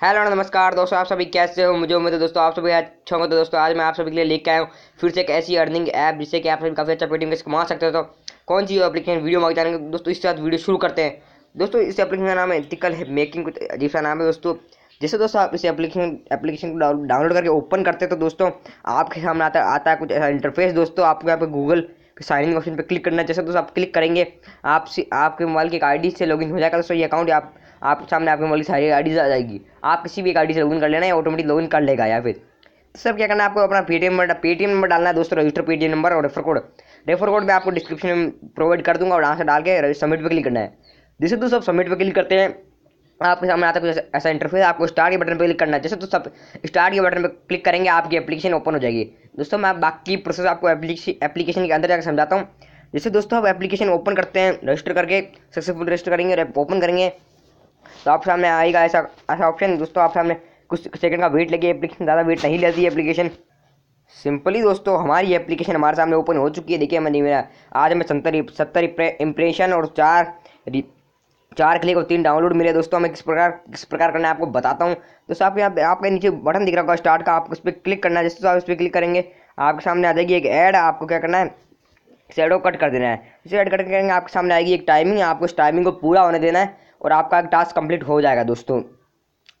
Hello नमस्कार, दोस्तों, आप सभी कैसे हो? मुझे उम्मीद है दोस्तों, आप सभी अच्छे होंगे। तो दोस्तों, आज मैं आप सभी के लिए लेके आया हूँ। फिर से एक ऐसी अर्निंग ऐप जिससे कि आप सभी काफ़ी अच्छा पेटीएम कमा सकते हो। तो कौन सी एप्लीकेशन वीडियो मांग जानेंगे दोस्तों इसके साथ वीडियो शुरू करते हैं। दोस्तों, इस एप्लीकेशन का नाम है इथिकल है मेकिंग कुछ अजीब सा नाम है दोस्तों। जैसे दोस्तों, आप इस एप्लीकेशन एप्लीकेशन को डाउनलोड करके ओपन करते हैं तो दोस्तों, आपके सामने आता आता है कुछ ऐसा इंटरफेस दोस्तों, आपको यहाँ पे गूगल साइन इन ऑप्शन पर क्लिक करना है। जैसे दोस्तों, आप क्लिक करेंगे आपसे आपके मोबाइल की एक आई से लॉगिन हो जाएगा। दोस्तों, ये अकाउंट आप आपके सामने आपके मोबाइल सारी आई आ जाएगी। आप किसी भी एक आई से लॉगिन कर लेना है ऑटोमेटिक लॉगिन कर लेगा या फिर। तो सर, क्या करना है आपको? अपना पेटीएम नंबर पेटीएम नंबर डालना है दोस्तों रजिस्टर पेटीएम नंबर और रेफर कोड रेफर कोड मैं आपको डिस्क्रिप्शन में प्रोवाइड कर दूँगा और यहाँ से डाल के सबमिट पे क्लिक करना है। जैसे दोस्तों सबमिट पर क्लिक करते हैं, आपके सामने आता है कुछ ऐसा इंटरफेस आपको स्टार्ट के बटन पर क्लिक करना है। जैसे तो सब स्टार्ट के बटन पर क्लिक करेंगे, आपकी एप्लीकेशन ओपन हो जाएगी। दोस्तों, मैं बाकी प्रोसेस आपको एप्लीकेशन के अंदर जाकर समझाता हूँ। जैसे दोस्तों, आप एप्लीकेशन ओपन करते हैं रजिस्टर करके सक्सेसफुल रजिस्टर करेंगे ओपन करेंगे। तो आप सामने आएगा ऐसा ऐसा ऑप्शन दोस्तों, आप सामने कुछ सेकंड का वेट लगे एप्लीकेशन ज़्यादा वेट नहीं लेती एप्लीकेशन सिंपली दोस्तों, हमारी एप्लीकेशन हमारे सामने ओपन हो चुकी है। देखिए मैंने मेरा, आज हमें सत्तर सत्तर इम्प्रेशन और चार चार क्लिक और तीन डाउनलोड मिले। दोस्तों मैं किस प्रकार किस प्रकार करना है आपको बताता हूँ। दोस्तों, आप यहाँ आपके नीचे बटन दिख रहा होगा स्टार्ट का। आप उस पर क्लिक करना है। जैसे आप उस पर क्लिक करेंगे, आपके सामने आ जाएगी एक ऐड आपको क्या करना है? शेडो कट कर देना है। इसे ऐड कट करेंगे, आपके सामने आएगी एक टाइमिंग आपको इस टाइमिंग को पूरा होने देना है। और आपका एक टास्क कंप्लीट हो जाएगा दोस्तों।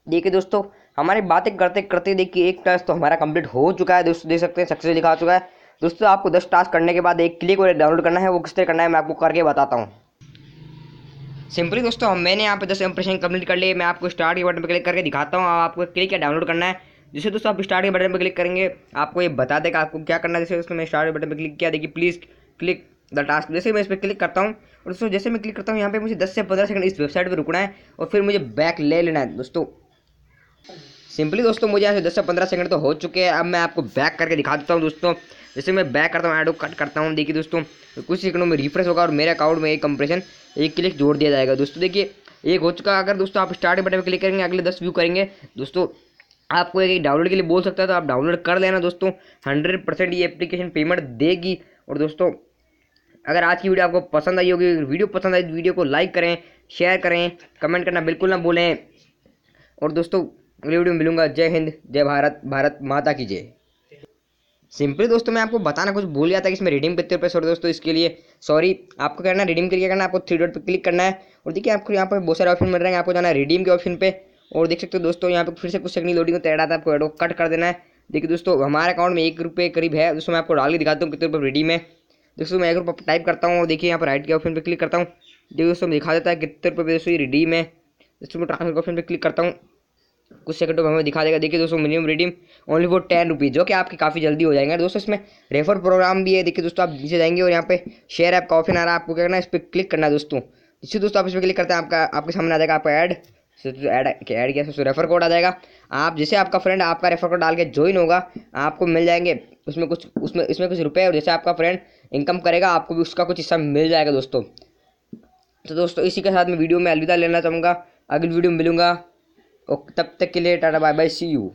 देखिए दोस्तों, हमारी बातें करते करते देखिए एक टास्क तो हमारा कंप्लीट हो चुका है दोस्तों, देख सकते हैं सक्सेस लिखा चुका है। दोस्तों, आपको दस टास्क करने के बाद एक क्लिक और डाउनलोड करना है, वो किस तरह करना है मैं आपको करके बताता हूँ। सिंपली दोस्तों, हम मैंने यहाँ पे दस इंप्रेशन कंप्लीट कर लिए, मैं आपको स्टार्ट के बटन पर क्लिक करके दिखाता हूँ आपको क्लिक या डाउनलोड करना है। जैसे दोस्तों, आप स्टार्ट के बटन पर क्लिक करेंगे, आपको ये बता देगा आपको क्या करना है। जैसे दोस्तों मैं स्टार्ट बटन पर क्लिक किया, देखिए प्लीज़ क्लिक द टास्क जैसे मैं इस पर क्लिक करता हूँ और दोस्तों, जैसे मैं क्लिक करता हूँ, यहाँ पे मुझे 10 से 15 सेकंड इस वेबसाइट पे रुकना है और फिर मुझे बैक ले लेना है, दोस्तों। सिंपली दोस्तों, मुझे यहाँ से दस से पंद्रह सेकंड तो हो चुके हैं। अब मैं आपको बैक करके दिखा देता हूँ, दोस्तों। जैसे मैं बैक करता हूँ एडो कट करता हूँ, देखिए दोस्तों, कुछ सेकंडों में रिफ्रेश होगा और मेरे अकाउंट में एक कंप्रेशन एक क्लिक जोड़ दिया जाएगा। दोस्तों, देखिए, एक हो चुका अगर दोस्तों, आप स्टार्ट बटन पर क्लिक करेंगे, अगले दस व्यू करेंगे, दोस्तों, आपको एक डाउनलोड के लिए बोल सकता है तो आप डाउनलोड कर लेना, दोस्तों। हंड्रेड परसेंट ये एप्लीकेशन पेमेंट देगी। और दोस्तों अगर आज की वीडियो आपको पसंद आई होगी, वीडियो पसंद आई तो वीडियो को लाइक करें शेयर करें कमेंट करना बिल्कुल ना भूलें। और दोस्तों, अगली वीडियो में मिलूँगा। जय हिंद, जय भारत भारत माता की जय। सिंपली दोस्तों, मैं आपको बताना कुछ भूल गया था कि इसमें रिडीम कितने रुपये सॉरी दोस्तों, इसके लिए सॉरी आपको करना रिडीम के लिए करना आपको थ्री डॉट पर क्लिक करना है। और देखिए, आपको यहाँ पर बहुत सारे ऑप्शन मिल रहे हैं। आपको जाना है रिडीम के ऑप्शन पे। और देख सकते हो दोस्तों, यहाँ पर फिर से कुछ सेकंड लोडिंग होता है आपको एडो कट कर देना है। देखिए दोस्तों, हमारे अकाउंट में एक रुपये करीब है। दोस्तों, मैं आपको डाल के दिखाता हूँ कितने रुपये रिडीम है। दोस्तों मैं एक रुपये टाइप करता हूँ और देखिए यहाँ पर राइट के ऑप्शन पर क्लिक करता हूँ। देखिए दोस्तों दिखा देता है कितने रुपये दोस्तों ये रिडीम है। दोस्तों मैं ट्रांसफ़र के ऑप्शन पर क्लिक करता हूँ। कुछ सेकंडों में हमें दिखा देगा। देखिए दोस्तों minimum redeem only for ten rupees जो कि आपकी काफ़ी जल्दी हो जाएँगे। दोस्तों, इसमें रेफर प्रोग्राम भी है। देखिए दोस्तों, आप नीचे जाएँगे और यहाँ पे शेयर ऐप का ऑप्शन आ रहा है। आपको क्या करना है? इस पर क्लिक करना है दोस्तों। जिससे दोस्तों, आप इस पर क्लिक करते हैं, आपका, आपके सामने आ जाएगा आपका ऐड ऐड ऐड किया तो रेफर कोड आ जाएगा। आप जैसे आपका फ्रेंड आपका रेफर कोड डाल के ज्वाइन होगा, आपको मिल जाएँगे। उसमें कुछ, उसमें, इसमें कुछ रुपए और जैसे आपका फ्रेंड इनकम करेगा, आपको भी उसका कुछ हिस्सा मिल जाएगा दोस्तों। तो दोस्तों, इसी के साथ मैं वीडियो में अलविदा लेना चाहूँगा। अगली वीडियो में मिलूँगा। और तब तक के लिए tata bye bye see you